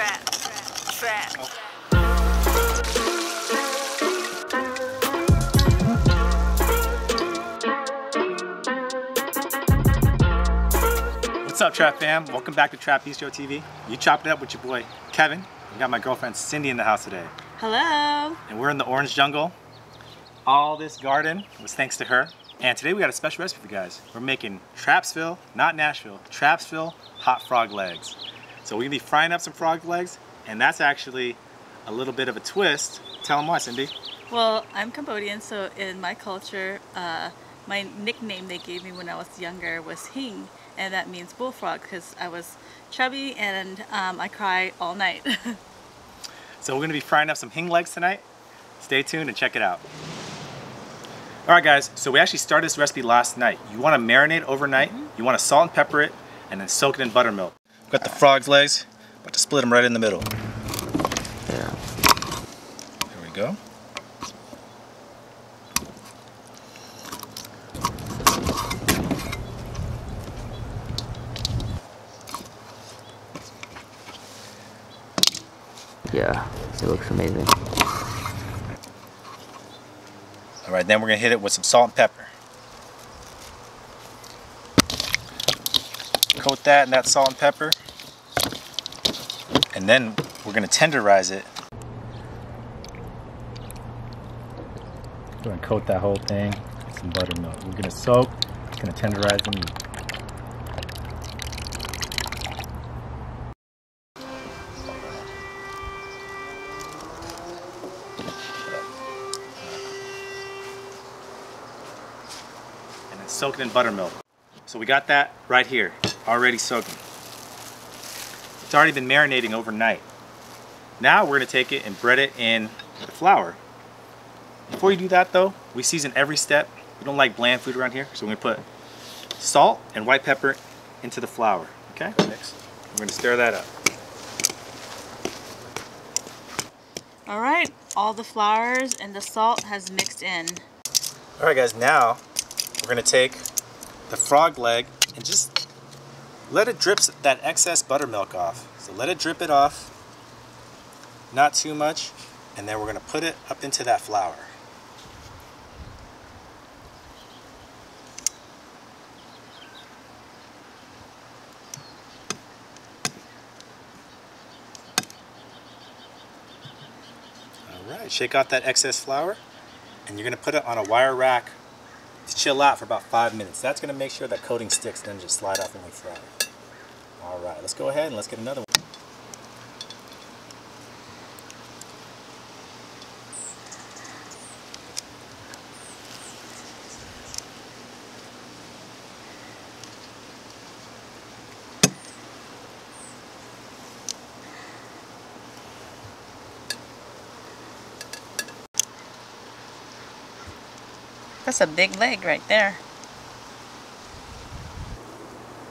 trap, trap, trap. What's up, Trap fam? Welcome back to Trap Bistro TV. You chopped it up with your boy Kevin. We got my girlfriend Cindie in the house today, Hello. and we're in the orange jungle. All this garden was thanks to her. And today we got a special recipe for you guys. We're making Trapsville, not Nashville, Trapsville hot frog legs. So we're gonna be frying up some frog legs, and that's actually a little bit of a twist. Tell them why, Cindie. Well, I'm Cambodian, so in my culture, uh, my nickname they gave me when I was younger was Hing, and that means bullfrog because I was chubby and um, I cry all night. So we're gonna be frying up some hing legs tonight. Stay tuned and check it out. All right guys, so we actually started this recipe last night. You wanna marinate overnight, you wanna salt and pepper it, and then soak it in buttermilk. Got the frog's legs, about to split them right in the middle. There we go. Yeah, it looks amazing. All right, then we're gonna hit it with some salt and pepper. Coat that in that salt and pepper. And then we're gonna tenderize it. Go and coat that whole thing with some buttermilk. We're gonna soak, it's gonna tenderize the meat. and then soak it in buttermilk. So we got that right here, already soaking. It's already been marinating overnight. Now we're gonna take it and bread it in the flour. Before you do that though, we season every step. We don't like bland food around here, so we're gonna put salt and white pepper into the flour, okay? Mix. We're gonna stir that up. all right, all the flours and the salt has mixed in. All right guys, now we're gonna take the frog leg and just let it drip that excess buttermilk off. So let it drip it off, not too much, and then we're gonna put it up into that flour. All right, shake off that excess flour and you're gonna put it on a wire rack to chill out for about five minutes. That's gonna make sure that coating sticks, doesn't just slide off when we fry. All right, let's go ahead and let's get another one. That's a big leg right there.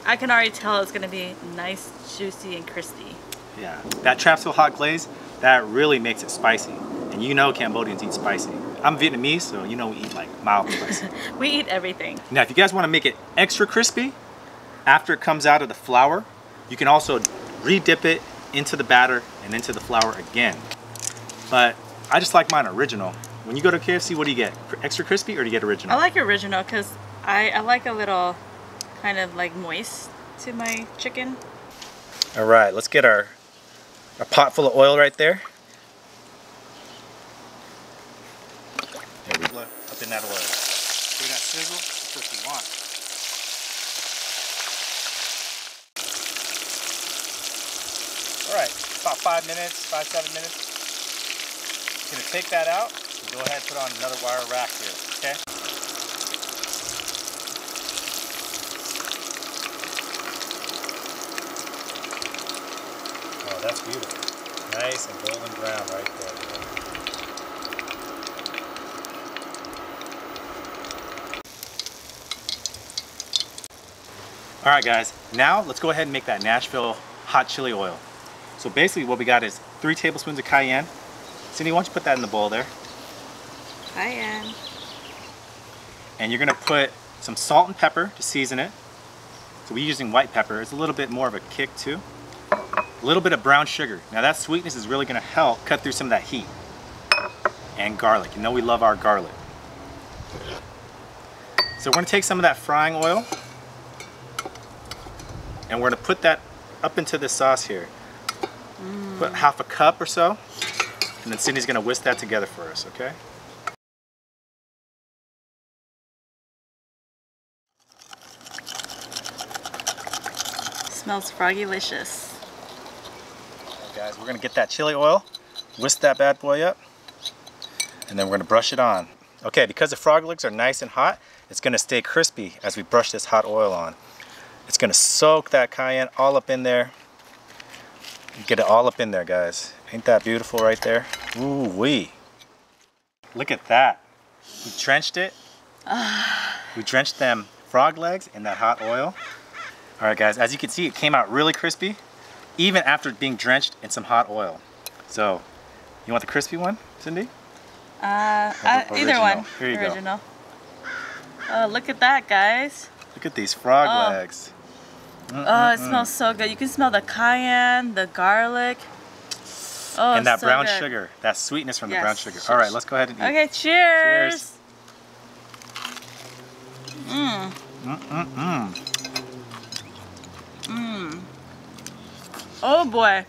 I can already tell it's gonna be nice, juicy, and crispy. Yeah, that Trapsville hot glaze, that really makes it spicy. And you know Cambodians eat spicy. I'm Vietnamese, so you know we eat like mild spicy. We eat everything. Now, if you guys want to make it extra crispy, after it comes out of the flour, you can also re-dip it into the batter and into the flour again. But I just like mine original. When you go to KFC, what do you get? Extra crispy or do you get original? I like original because I, I like a little kind of like moist to my chicken. All right, let's get our, our pot full of oil right there. There we go. Up in that oil. So we got sizzle, that's what you want. All right, about five minutes, five, seven minutes. Gonna take that out and go ahead and put on another wire rack here, Oh, that's beautiful. Nice and golden brown right there. All right, guys. Now let's go ahead and make that Nashville hot chili oil. So basically what we got is three tablespoons of cayenne. Cindie, why don't you put that in the bowl there? Cayenne. And you're gonna put some salt and pepper to season it. So we're using white pepper. It's a little bit more of a kick too. A little bit of brown sugar. Now that sweetness is really gonna help cut through some of that heat. And garlic, you know we love our garlic. So we're gonna take some of that frying oil and we're gonna put that up into this sauce here. Mm. Put half a cup or so, and then Cindie's gonna whisk that together for us, okay? Smells froggy-licious. Guys, we're gonna get that chili oil, whisk that bad boy up, and then we're gonna brush it on. Okay, because the frog legs are nice and hot, it's gonna stay crispy as we brush this hot oil on. It's gonna soak that cayenne all up in there. Get it all up in there, guys. Ain't that beautiful right there? Ooh wee. Look at that. We drenched it. we drenched them frog legs in that hot oil. All right, guys, as you can see, it came out really crispy, even after being drenched in some hot oil. So, you want the crispy one, Cindie? Uh, uh, either one. Here you go. Original. Oh, look at that, guys. Look at these frog Oh. legs. Oh, it smells so good. You can smell the cayenne, the garlic. Oh, and that so brown good. sugar, that sweetness from the brown sugar. All right, let's go ahead and eat. Okay, cheers. Mm, mm. Oh boy,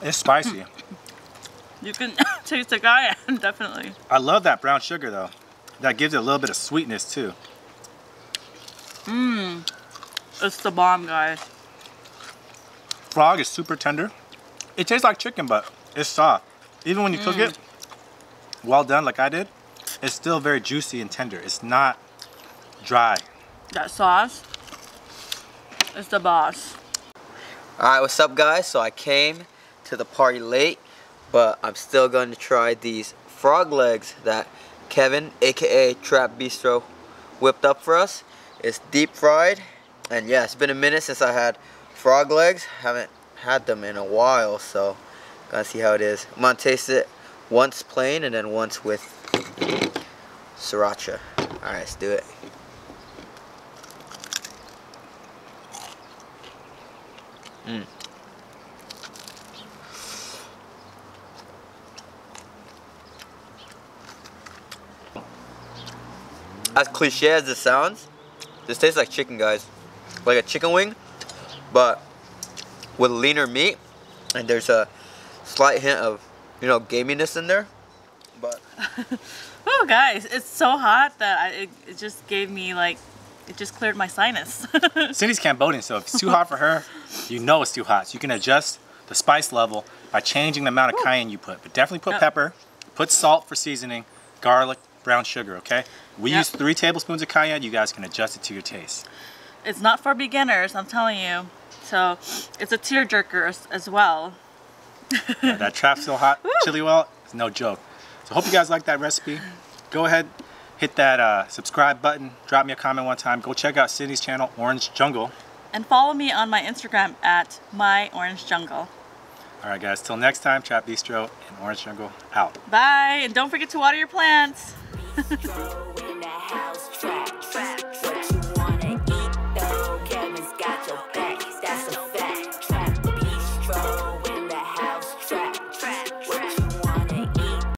It's spicy. you can taste the cayenne, definitely. I love that brown sugar though. That gives it a little bit of sweetness too. Mmm. It's the bomb, guys. Frog is super tender. It tastes like chicken, but it's soft. Even when you cook Mm. it, well done like I did, it's still very juicy and tender. It's not dry. That sauce is the boss. Alright, what's up guys? So I came to the party late, but I'm still going to try these frog legs that Kevin, aka Trap Bistro, whipped up for us. It's deep fried, and yeah, it's been a minute since I had frog legs. Haven't had them in a while, so gonna see how it is. I'm gonna taste it once plain and then once with sriracha. Alright, let's do it. Mm. As cliche as this sounds, this tastes like chicken, guys. Like a chicken wing, but with leaner meat, and there's a slight hint of, you know, gaminess in there. But Oh, guys, it's so hot that I, it, it just gave me like, it just cleared my sinus. Cindie's Cambodian, so if it's too hot for her, you know it's too hot. So you can adjust the spice level by changing the amount of cayenne you put. But definitely put Yep. pepper, put salt for seasoning, garlic, brown sugar, okay? We Yep. use three tablespoons of cayenne. You guys can adjust it to your taste. it's not for beginners, I'm telling you. So it's a tearjerker as, as well. Yeah, that Trapsville hot chili oil is no joke. So hope you guys like that recipe. Go ahead, hit that uh, subscribe button. Drop me a comment one time. Go check out Cindie's channel, Orange Jungle. And follow me on my Instagram at my orange jungle. All right, guys. Till next time, Trap Bistro and Orange Jungle out. Bye, and don't forget to water your plants.